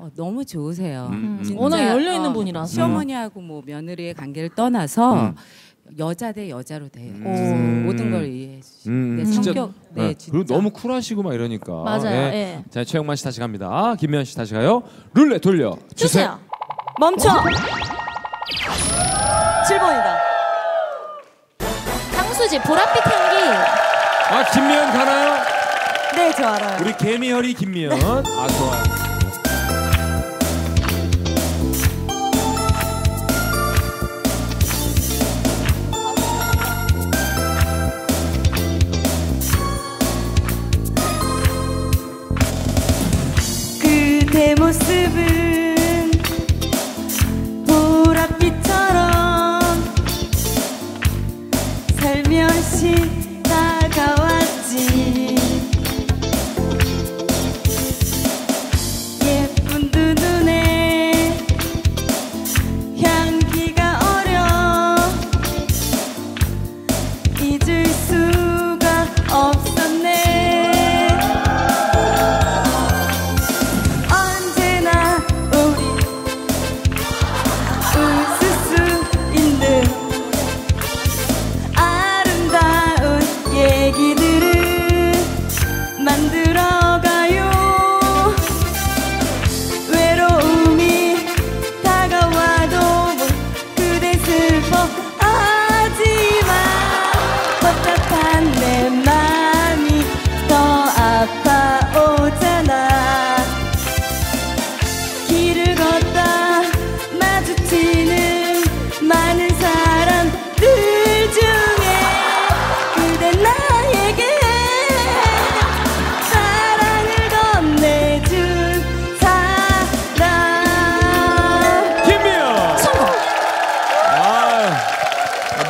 어, 너무 좋으세요. 음, 진짜, 워낙 열려 있는 어, 분이라서. 시어머니하고 뭐 며느리의 관계를 떠나서 음. 여자 대 여자로 돼요. 음. 모든 걸 이해해 주시고 음, 네, 진짜- 성격 네, 네. 진짜. 그리고 너무 쿨하시고 막 이러니까. 맞아요. 네. 예. 자 최영만 씨 다시 갑니다. 김미연 씨 다시 가요. 룰렛 돌려 주세요. 주세요. 멈춰. 7번이다. 강수지 보랏빛 향기. 아 김미연 가나요? 네, 저 알아요. 우리 개미허리 김미연. 아 좋아요. 그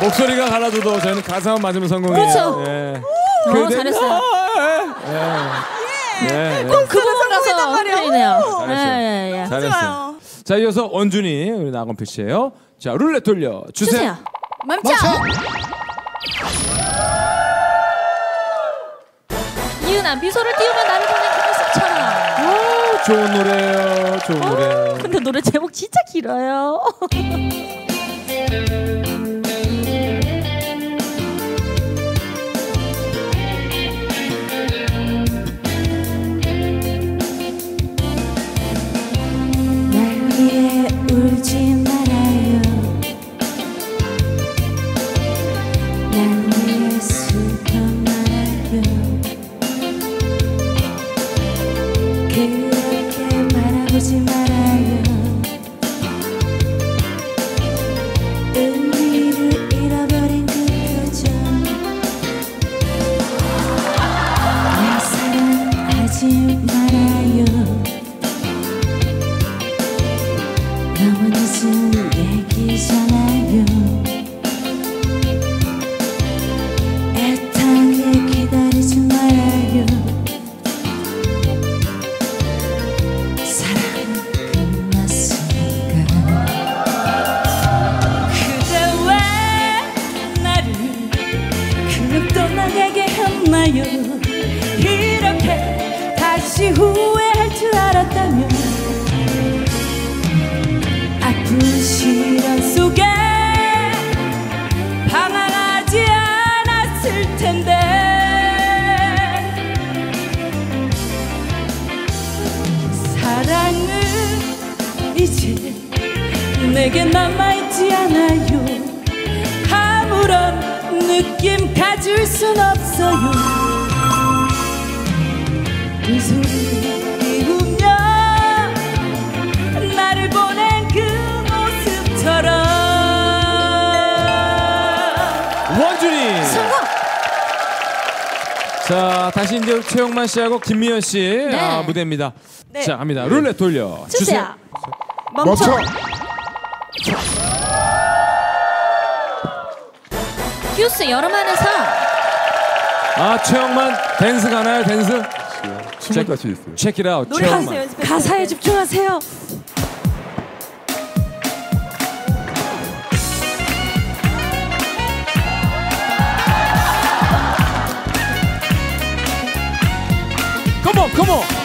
목소리가 갈라져도 저희는 가사만 맞으면 성공이에요. 그렇죠. 예. 어, 잘했어요. 예. 예. 예. 그 부분이라서 흔들리네요. 예, 잘했어요. 예, 예. 잘했어요. 자 이어서 원준이 우리 나건필 씨예요. 자 룰렛 돌려 주세요. 주세요. 멈춰. 이은아 미소를 띄우며 나를 보낸 그 모습처럼. 아, 좋은 노래예요. 좋은 노래. 근데 노래 제목 진짜 길어요. 나가게 했나요? 이렇게 다시 후회할 줄 알았다면 아픈 시련 속에 방황하지 않았을 텐데 사랑은 이제 내게 남아있지 않아요 아무런 느낌 가질 순 없어요 나를 보낸 그 모습처럼 원준이. 성공! 자 다시 이제 최영만 씨하고 김미연 씨 네. 아, 무대입니다. 네. 자 갑니다. 룰렛 돌려 주세요 멈춰. 듀스 여름 안에서 아 최영만 댄스 가나요 댄스? 춤까지 있어요. Check it out. 노래하세요 가사에 집중하세요 컴온 컴온.